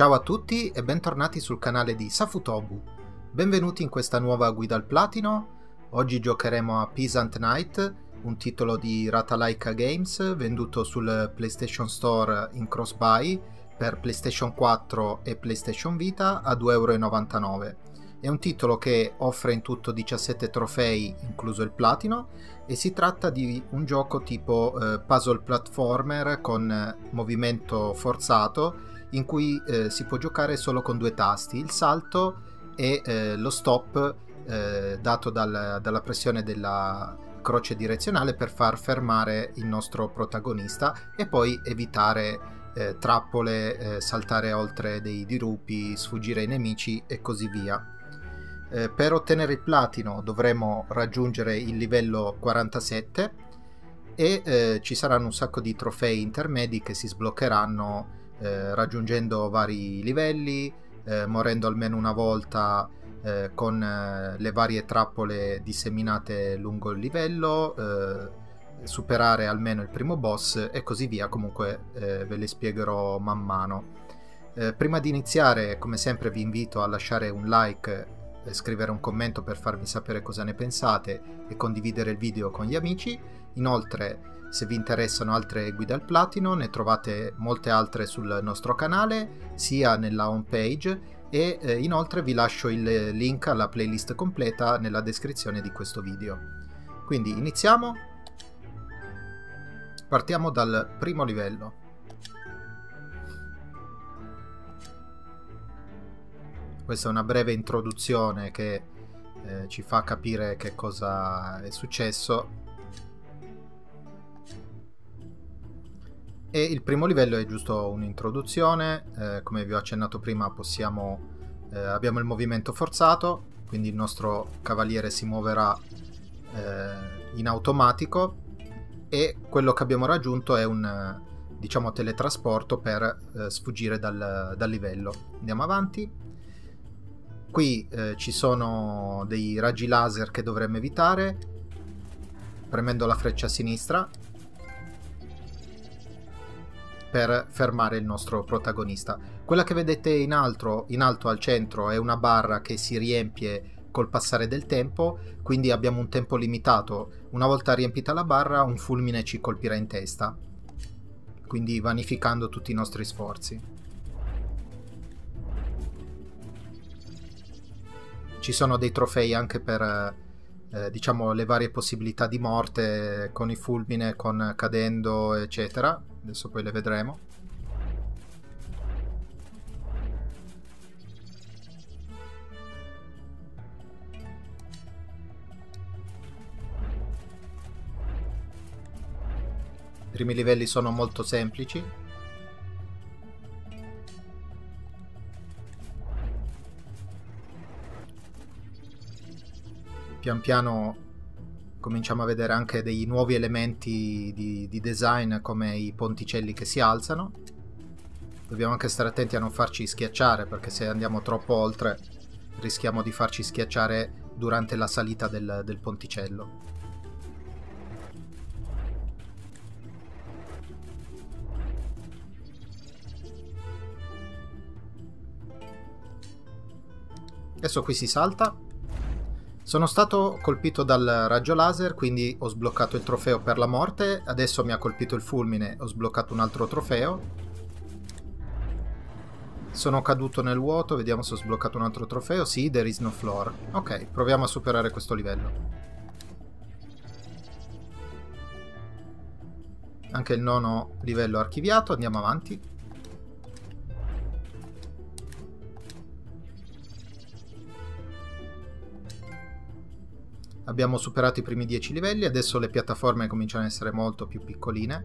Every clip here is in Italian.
Ciao a tutti e bentornati sul canale di Safutobu. Benvenuti in questa nuova guida al platino. Oggi giocheremo a Peasant Night, un titolo di Ratalaika Games venduto sul PlayStation Store in cross-buy per PlayStation 4 e PlayStation Vita a 2,99€. È un titolo che offre in tutto 17 trofei, incluso il platino, e si tratta di un gioco tipo eh, puzzle platformer con eh, movimento forzato in cui eh, si può giocare solo con due tasti, il salto e eh, lo stop eh, dato dal, dalla pressione della croce direzionale per far fermare il nostro protagonista e poi evitare eh, trappole, eh, saltare oltre dei dirupi, sfuggire ai nemici e così via. Eh, per ottenere il platino dovremo raggiungere il livello 47 e ci saranno un sacco di trofei intermedi che si sbloccheranno eh, raggiungendo vari livelli, eh, morendo almeno una volta eh, con eh, le varie trappole disseminate lungo il livello, eh, superare almeno il primo boss e così via, comunque ve le spiegherò man mano. prima di iniziare, come sempre, vi invito a lasciare un like scrivere un commento per farmi sapere cosa ne pensate e condividere il video con gli amici. Inoltre se vi interessano altre guide al platino ne trovate molte altre sul nostro canale, sia nella home page e eh, inoltre vi lascio il link alla playlist completa nella descrizione di questo video. Quindi iniziamo. Partiamo dal primo livello. Questa è una breve introduzione che eh, ci fa capire che cosa è successo E il primo livello è giusto un'introduzione, eh, come vi ho accennato prima possiamo, eh, abbiamo il movimento forzato, quindi il nostro cavaliere si muoverà eh, in automatico e quello che abbiamo raggiunto è un diciamo teletrasporto per eh, sfuggire dal, dal, livello. Andiamo avanti. Qui eh, ci sono dei raggi laser che dovremmo evitare premendo la freccia a sinistra per fermare il nostro protagonista. Quella che vedete in alto, in alto al centro è una barra che si riempie col passare del tempo, quindi abbiamo un tempo limitato. Una volta riempita la barra, un fulmine ci colpirà in testa, quindi vanificando tutti i nostri sforzi. Ci sono dei trofei anche per eh, diciamo le varie possibilità di morte con i fulmine, con cadendo, eccetera adesso poi le vedremo. I primi livelli sono molto semplici. Pian piano cominciamo a vedere anche dei nuovi elementi di, di design come i ponticelli che si alzano. Dobbiamo anche stare attenti a non farci schiacciare perché se andiamo troppo oltre rischiamo di farci schiacciare durante la salita del, del ponticello. Adesso qui si salta sono stato colpito dal raggio laser, quindi ho sbloccato il trofeo per la morte. Adesso mi ha colpito il fulmine, ho sbloccato un altro trofeo. Sono caduto nel vuoto, vediamo se ho sbloccato un altro trofeo. Sì, there is no floor. Ok, proviamo a superare questo livello. Anche il nono livello archiviato, andiamo avanti. Abbiamo superato i primi 10 livelli, adesso le piattaforme cominciano ad essere molto più piccoline.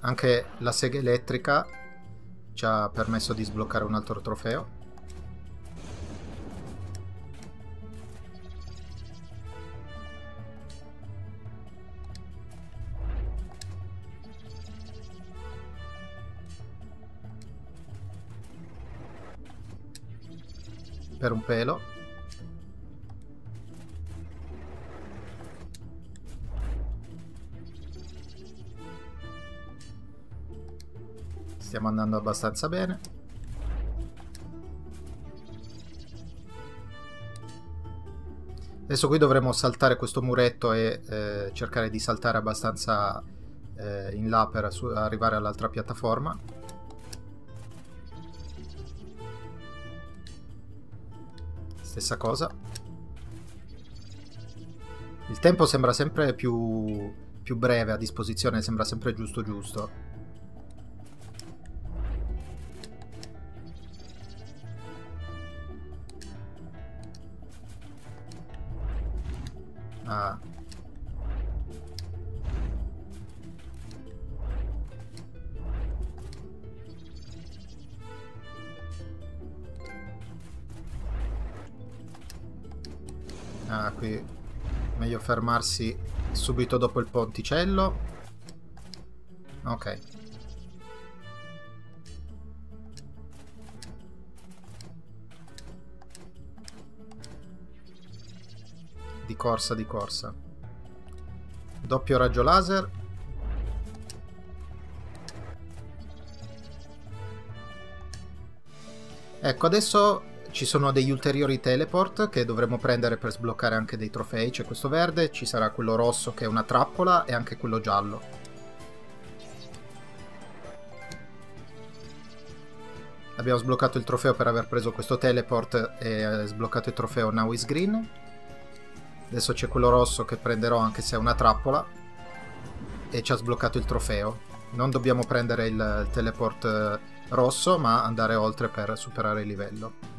Anche la sega elettrica ci ha permesso di sbloccare un altro trofeo. per un pelo. Stiamo andando abbastanza bene. Adesso qui dovremo saltare questo muretto e eh, cercare di saltare abbastanza eh, in là per arrivare all'altra piattaforma. Stessa cosa. Il tempo sembra sempre più, più breve a disposizione, sembra sempre giusto giusto. Ah, qui meglio fermarsi subito dopo il ponticello. Ok. Di corsa, di corsa. Doppio raggio laser. Ecco, adesso ci sono degli ulteriori teleport che dovremo prendere per sbloccare anche dei trofei. C'è questo verde, ci sarà quello rosso che è una trappola e anche quello giallo. Abbiamo sbloccato il trofeo per aver preso questo teleport e sbloccato il trofeo Now is Green. Adesso c'è quello rosso che prenderò anche se è una trappola. E ci ha sbloccato il trofeo. Non dobbiamo prendere il teleport eh, rosso, ma andare oltre per superare il livello.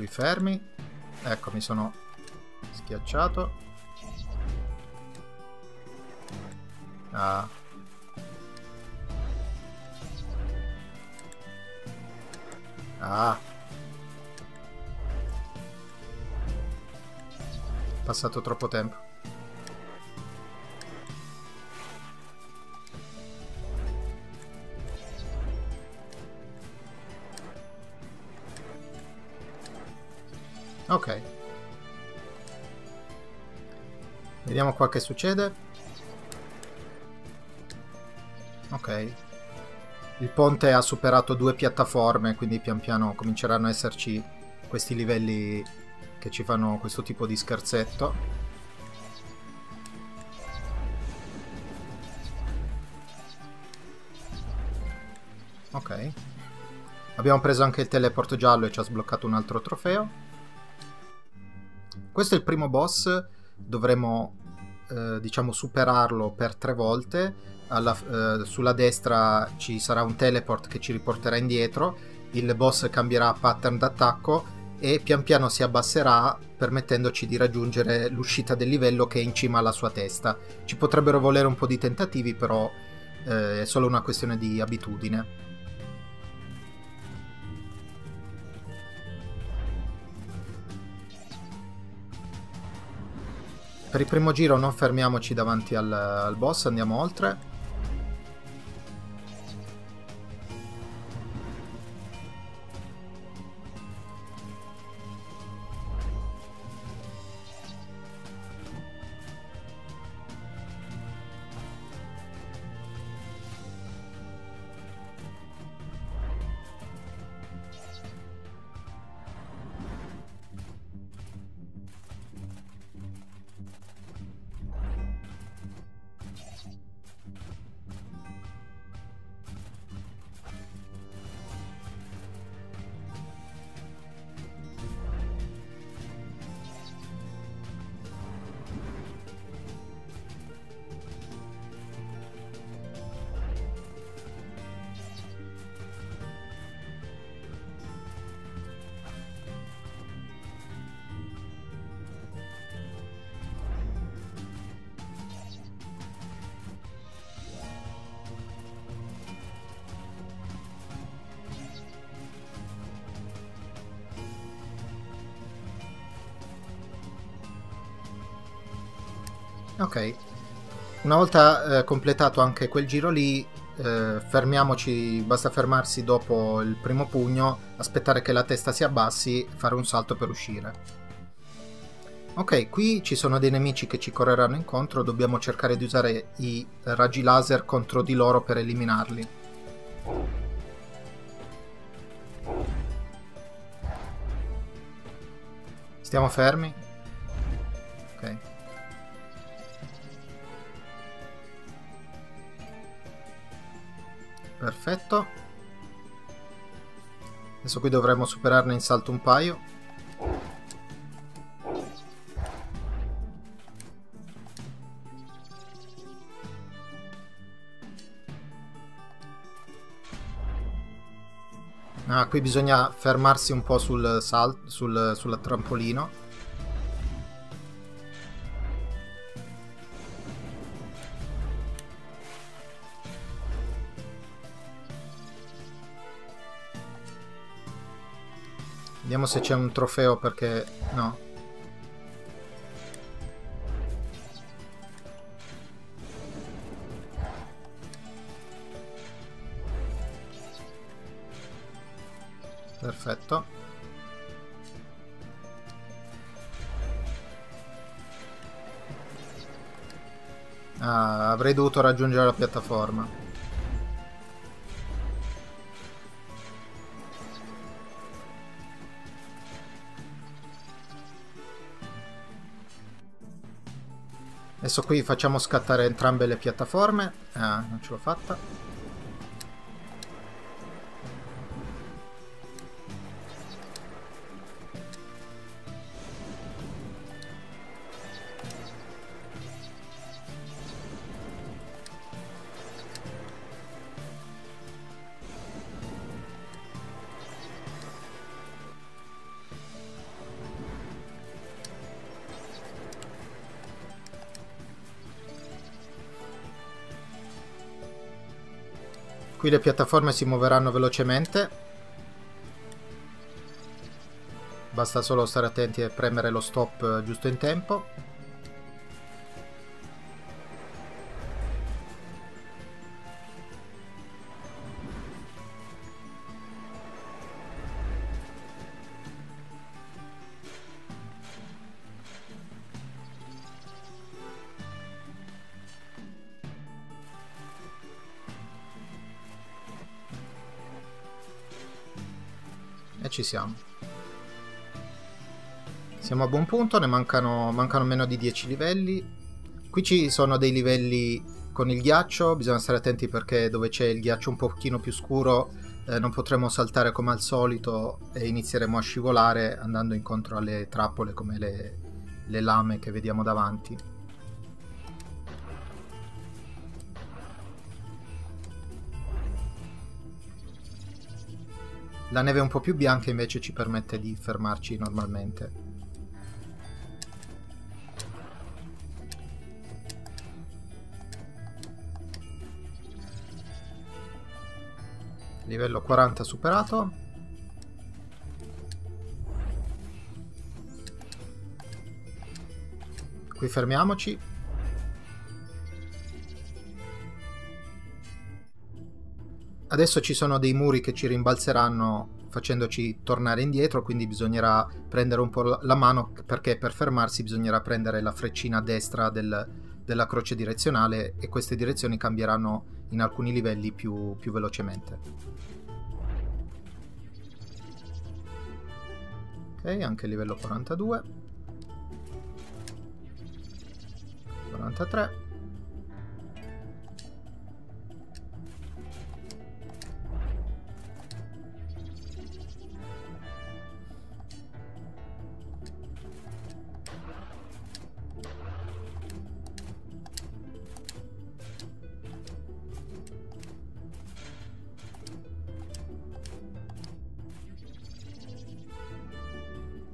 Qui fermi. Ecco, mi sono schiacciato. Ah. Ah. passato troppo tempo. Ok. Vediamo qua che succede. Ok. Il ponte ha superato due piattaforme, quindi pian piano cominceranno a esserci questi livelli che ci fanno questo tipo di scherzetto. Ok. Abbiamo preso anche il teleport giallo e ci ha sbloccato un altro trofeo. Questo è il primo boss, dovremo eh, diciamo superarlo per tre volte. Alla, eh, sulla destra ci sarà un teleport che ci riporterà indietro, il boss cambierà pattern d'attacco e pian piano si abbasserà permettendoci di raggiungere l'uscita del livello che è in cima alla sua testa. Ci potrebbero volere un po' di tentativi, però eh, è solo una questione di abitudine. Per il primo giro non fermiamoci davanti al, al boss, andiamo oltre. Ok. Una volta eh, completato anche quel giro lì, eh, fermiamoci, basta fermarsi dopo il primo pugno, aspettare che la testa si abbassi, fare un salto per uscire. Ok, qui ci sono dei nemici che ci correranno incontro, dobbiamo cercare di usare i raggi laser contro di loro per eliminarli. Stiamo fermi? Ok. Perfetto. Adesso qui dovremmo superarne in salto un paio. Ah, qui bisogna fermarsi un po' sul salto, sul, sul trampolino. Vediamo se c'è un trofeo perché... no. Perfetto. Ah, avrei dovuto raggiungere la piattaforma. Adesso qui facciamo scattare entrambe le piattaforme. Ah, non ce l'ho fatta. Qui le piattaforme si muoveranno velocemente. Basta solo stare attenti e premere lo stop eh, giusto in tempo. Ci siamo. Siamo a buon punto, ne mancano, mancano meno di 10 livelli. Qui ci sono dei livelli con il ghiaccio, bisogna stare attenti perché dove c'è il ghiaccio un pochino più scuro eh, non potremo saltare come al solito e inizieremo a scivolare andando incontro alle trappole come le, le lame che vediamo davanti. La neve un po' più bianca invece ci permette di fermarci normalmente. Livello 40 superato. Qui fermiamoci Adesso ci sono dei muri che ci rimbalzeranno facendoci tornare indietro, quindi bisognerà prendere un po' la mano perché per fermarsi bisognerà prendere la freccina a destra del, della croce direzionale e queste direzioni cambieranno in alcuni livelli più, più velocemente. Ok, anche livello 42. 43.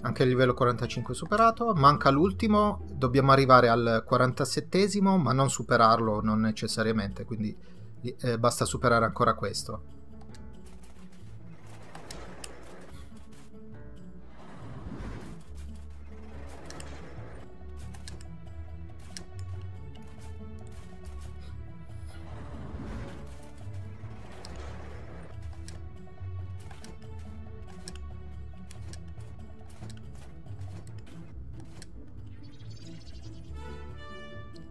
Anche il livello 45 superato. Manca l'ultimo. Dobbiamo arrivare al 47 ma non superarlo non necessariamente. Quindi eh, basta superare ancora questo.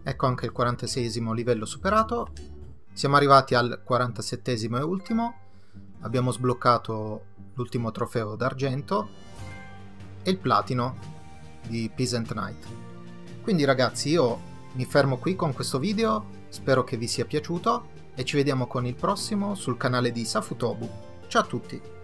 Ecco anche il 46 livello superato. Siamo arrivati al 47 e ultimo. Abbiamo sbloccato l'ultimo trofeo d'argento e il platino di Peasant Knight. Quindi ragazzi io mi fermo qui con questo video, spero che vi sia piaciuto e ci vediamo con il prossimo sul canale di Safutobu. Ciao a tutti!